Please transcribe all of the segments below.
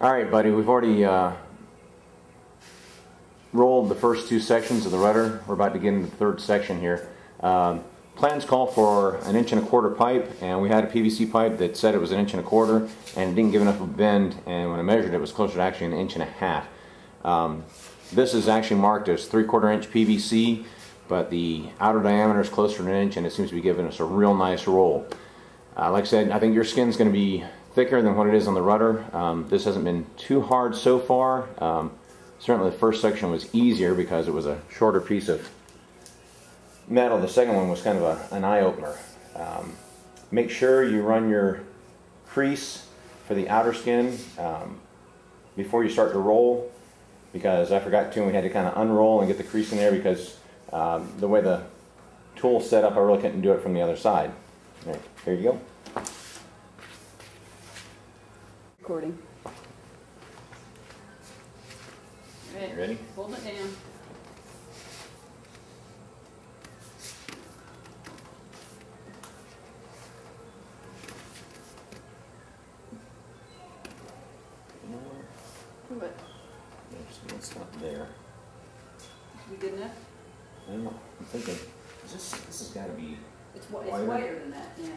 All right, buddy, we've already uh, rolled the first two sections of the rudder. We're about to get into the third section here. Um, plans call for an inch and a quarter pipe, and we had a PVC pipe that said it was an inch and a quarter, and it didn't give enough of a bend, and when I measured it, it was closer to actually an inch and a half. Um, this is actually marked as three quarter inch PVC, but the outer diameter is closer to an inch, and it seems to be giving us a real nice roll. Uh, like I said, I think your skin's going to be thicker than what it is on the rudder. Um, this hasn't been too hard so far. Um, certainly the first section was easier because it was a shorter piece of metal. The second one was kind of a, an eye-opener. Um, make sure you run your crease for the outer skin um, before you start to roll because I forgot to and we had to kind of unroll and get the crease in there because um, the way the tool set up I really couldn't do it from the other side. Right, here you go. Recording. You ready? Hold it down. Do it. It's, it's not there. We good enough? I don't know. I'm thinking, is this this has got to be. It's, wi- it's Wider? wider than that, yeah.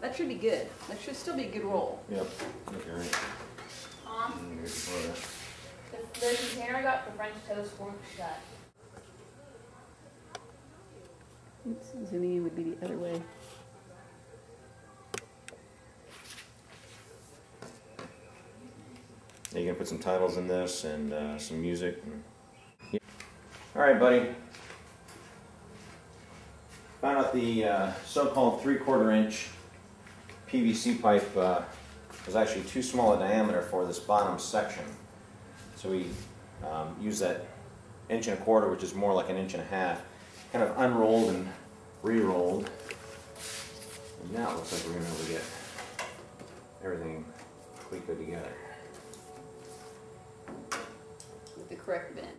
That should be good. That should still be a good roll. Yep. Okay, right. Mom, Mm, the the, the container I got for French toast won't shut. Oops, Zooming in would be the other way. You're gonna put some titles in this and uh, some music. and- All right, buddy. Found out the uh, so-called three-quarter inch PVC pipe uh, was actually too small a diameter for this bottom section. So we um, used that inch and a quarter, which is more like an inch and a half, kind of unrolled and re-rolled. And now it looks like we're gonna be able to get everything completely together. With the correct bend.